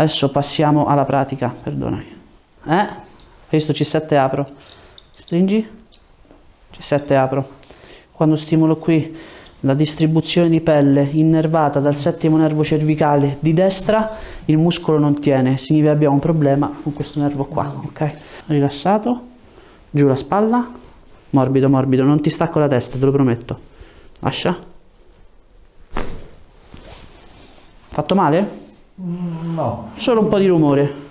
Adesso passiamo alla pratica, perdonami. Eh? Visto C7 apro. Stringi. C7 apro. Quando stimolo qui la distribuzione di pelle innervata dal settimo nervo cervicale di destra, il muscolo non tiene, significa che abbiamo un problema con questo nervo qua, ok? Rilassato, giù la spalla, morbido, morbido, non ti stacco la testa, te lo prometto. Lascia. Fatto male? Mm, No. Solo un po' di rumore.